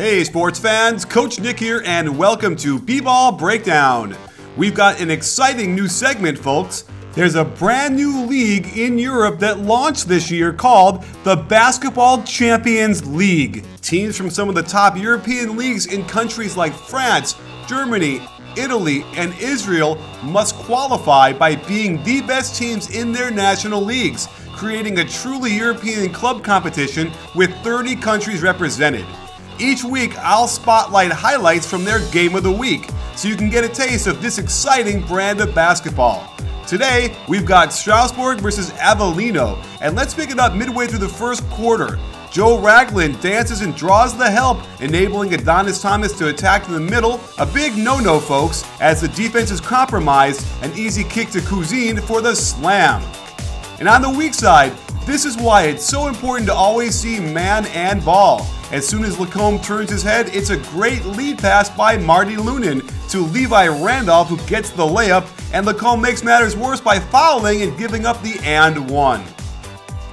Hey, sports fans, Coach Nick here, and welcome to B Ball Breakdown. We've got an exciting new segment, folks. There's a brand new league in Europe that launched this year called the Basketball Champions League. Teams from some of the top European leagues in countries like France, Germany, Italy, and Israel must qualify by being the best teams in their national leagues, creating a truly European club competition with 30 countries represented. Each week, I'll spotlight highlights from their game of the week so you can get a taste of this exciting brand of basketball. Today, we've got Strasbourg versus Avellino, and let's pick it up midway through the first quarter. Joe Ragland dances and draws the help, enabling Adonis Thomas to attack in the middle. A big no no, folks, as the defense is compromised. An easy kick to Cusin for the slam. And on the weak side, this is why it's so important to always see man and ball. As soon as Lacombe turns his head, it's a great lead pass by Maarty Leunen to Levi Randolph, who gets the layup, and Lacombe makes matters worse by fouling and giving up the and one.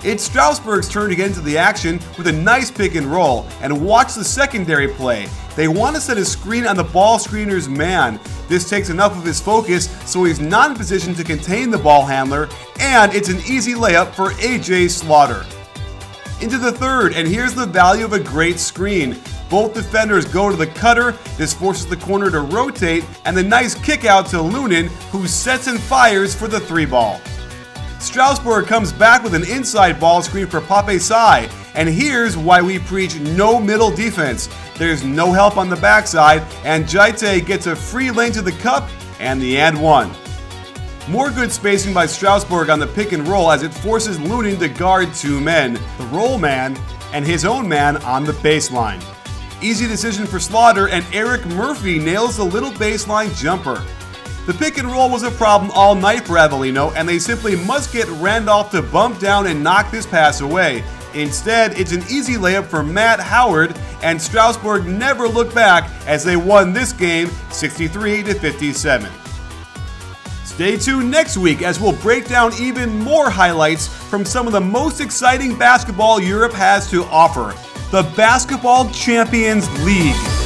It's Strasbourg's turn to get into the action with a nice pick and roll, and watch the secondary play. They want to set a screen on the ball screener's man. This takes enough of his focus so he's not in position to contain the ball handler, and it's an easy layup for AJ Slaughter into the third, and here's the value of a great screen. Both defenders go to the cutter, this forces the corner to rotate, and the nice kick out to Leunen, who sets and fires for the three ball. Strasbourg comes back with an inside ball screen for Pape Sai, and here's why we preach no middle defense. There's no help on the backside, and Jaite gets a free lane to the cup and the and one. More good spacing by Strasbourg on the pick and roll as it forces Leunen to guard two men, the roll man and his own man on the baseline. Easy decision for Slaughter, and Erik Murphy nails the little baseline jumper. The pick and roll was a problem all night for Avellino, and they simply must get Randolph to bump down and knock this pass away. Instead, it's an easy layup for Matt Howard, and Strasbourg never looked back as they won this game 63 57. Stay tuned next week as we'll break down even more highlights from some of the most exciting basketball Europe has to offer the Basketball Champions League.